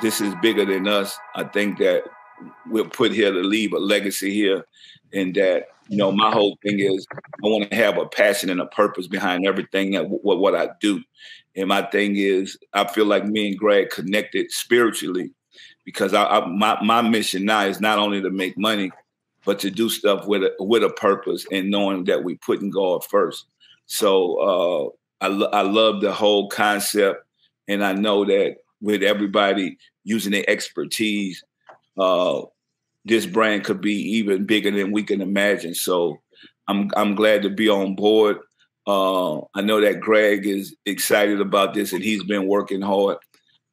this is bigger than us. I think that we're put here to leave a legacy here, and that you know my whole thing is I want to have a passion and a purpose behind everything that what what I do. And my thing is I feel like me and Greg connected spiritually because I, I my my mission now is not only to make money, but to do stuff with a, with a purpose and knowing that we putting God first. So uh, I I love the whole concept, and I know that with everybody using their expertise, uh, this brand could be even bigger than we can imagine. So I'm I'm glad to be on board. Uh, I know that Greg is excited about this, and he's been working hard.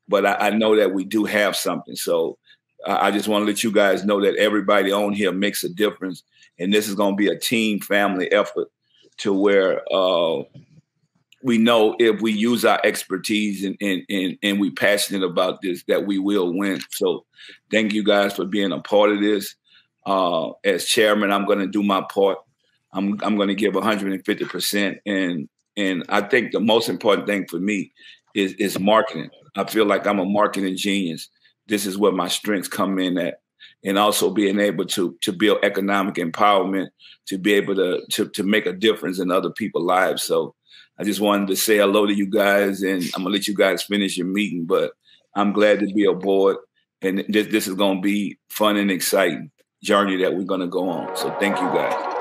But I, I know that we do have something. So I just want to let you guys know that everybody on here makes a difference, and this is going to be a team family effort to where uh, we know if we use our expertise and, and and and we passionate about this that we will win. So thank you guys for being a part of this. Uh, as chairman, I'm going to do my part. I'm I'm going to give 150 percent, and and I think the most important thing for me is is marketing. I feel like I'm a marketing genius this is where my strengths come in at and also being able to to build economic empowerment to be able to to, to make a difference in other people's lives. So i just wanted to say hello to you guys and i'm gonna let you guys finish your meeting but i'm glad to be aboard and this, this is gonna be fun and exciting journey that we're gonna go on. So thank you guys